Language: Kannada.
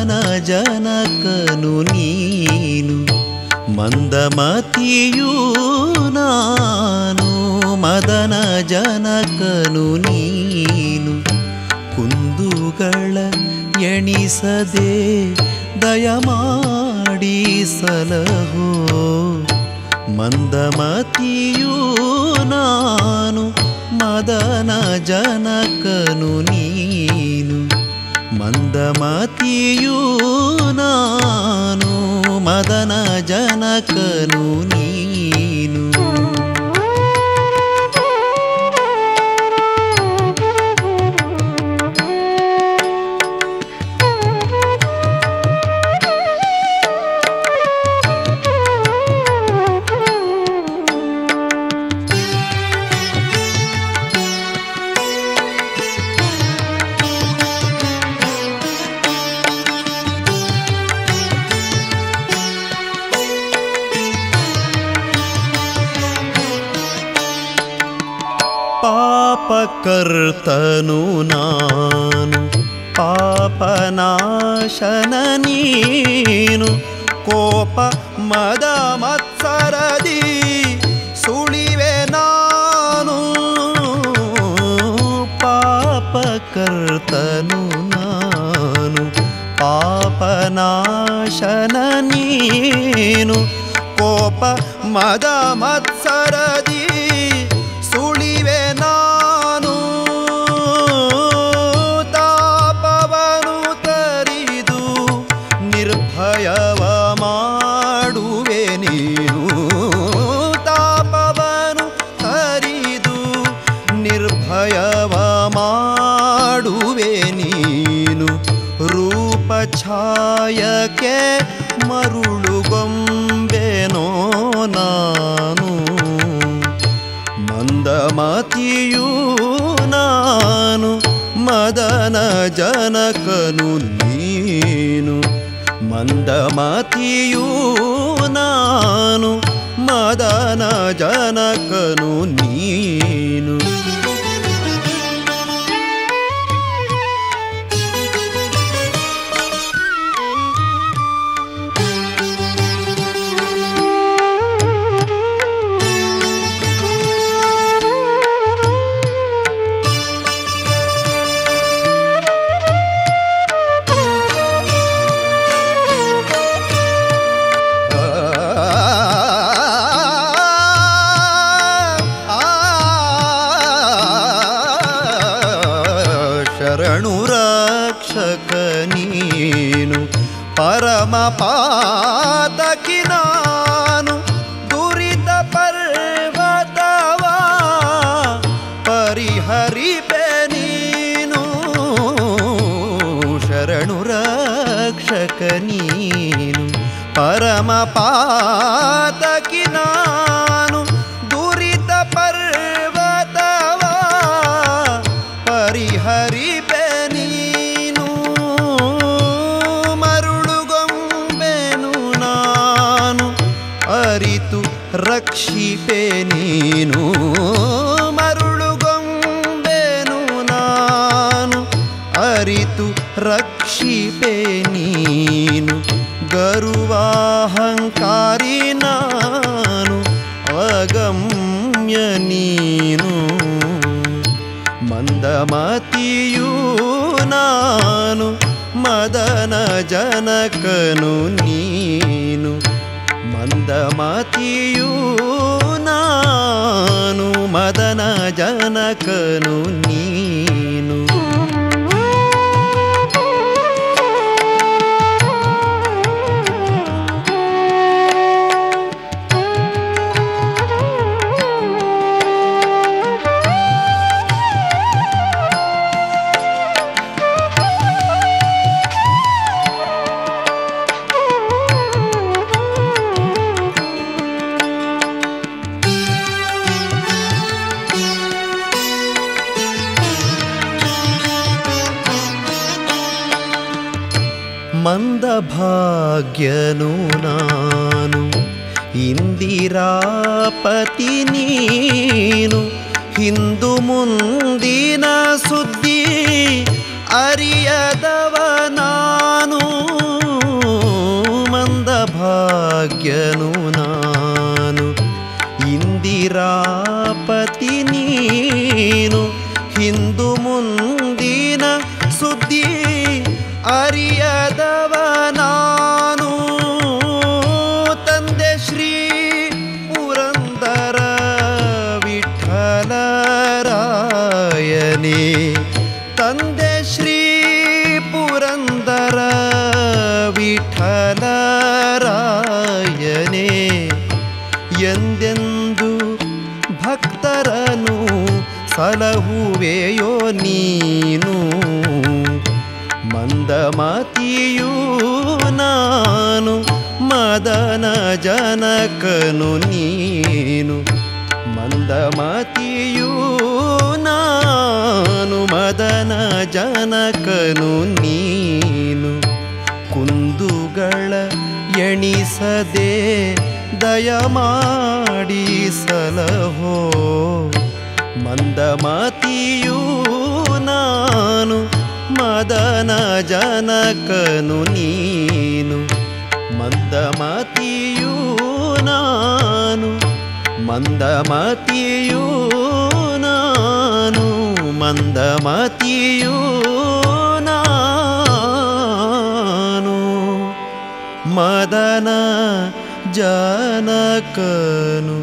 ಮದನ ಜನಕನು ನೀನು ಮಂದಮತಿಯೂ ನಾನು, ಮದನ ಜನಕನು ನೀನು. ಕುಂದುಗಳ ಎಣಿಸದೆ ದಯಮಾಡಿ ಸಲಹೋ ಮಂದಮತಿಯೂ ನಾನು, ಮದನ ಜನಕನು ನೀನು. ಮಂದಮತಿಯೂ ನಾನು ಮದನ ಜನಕನು ನೀನು. ಪಾಪಕರ್ತನು ನಾನು, ಪಾಪನಾಶನ ನೀನು, ಕೋಪ, ಮದ, ಮತ್ಸರದಿ ಸುಳಿವೆ ನಾನು. ಪಾಪಕರ್ತನು ನಾನು, ಪಾಪನಾಶನ ನೀನು, ಕೋಪ, ಮದ ಮತ್ಸರದಿ ನಾನು ಮಂದಮತಿಯೂ ನಾನು ಮದನ ಜನಕನು ನೀನು ಮಂದಮತಿಯೂ ನಾನು ಮದನ ಜನಕನು ನೀನು परमपादकि नानु परमपाद किनानुवा परिहरि शरणुरक्षकनीनु परमपादकि नानु ರಕ್ಷಿಪೆ ನೀನು ಮರುಳುಗೊಂಬೆನು ನಾನು, ಅರಿತು ರಕ್ಷಿಪೆ ನೀನು, ಗರುವಾಹಂಕಾರಿ ನಾನು, ಅಗಮ್ಯ ನೀನು. ಮಂದಮತಿಯೂ ನಾನು, ಮದನ ಜನಕನು ನೀನು. ಮಂದಮತಿಯೂ ನಾನು ಮದನ ಜನಕನು ನೀನು ಮಂದಭಾಗ್ಯನು ನಾನು. ಇಂದಿರಾಪತಿ ನೀನು. ಹಿಂದು ಮುಂದಿನ ಸುದ್ದಿ ಅರಿಯದವ ನಾನು. ಮಂದಭಾಗ್ಯನು ನಾನು. ಇಂದಿರಾಪತಿ ತಂದೆ ಶ್ರೀ ಪುರಂದರ ವಿಠಲರಾಯನೇ ತಂದೆ ಶ್ರೀ ಪುರಂದರ ವಿಠಲರಾಯನೇ ಎಂದೆಂದು ಭಕ್ತರನು ಸಲಹುವೆಯೋ ನೀನು ಮಂದಮತಿಯೂ ಮದನ ಜನಕನು ನೀನು ಮಂದಮತಿಯೂ ನಾನು ಮದನ ಜನಕನು ನೀನು. ಕುಂದುಗಳ ಎಣಿಸದೆ ದಯಮಾಡಿ ಸಲಹೋ ಮಂದಮತಿಯೂ ನಾನು ಮದನ ಜನಕನು ನೀನು. ಮಂದಮತಿಯೂ ನಾನು ಮಂದಮತಿಯೂ ನಾನು ಮಂದಮತಿಯೂ ನಾನು ಮದನ ಜನಕನು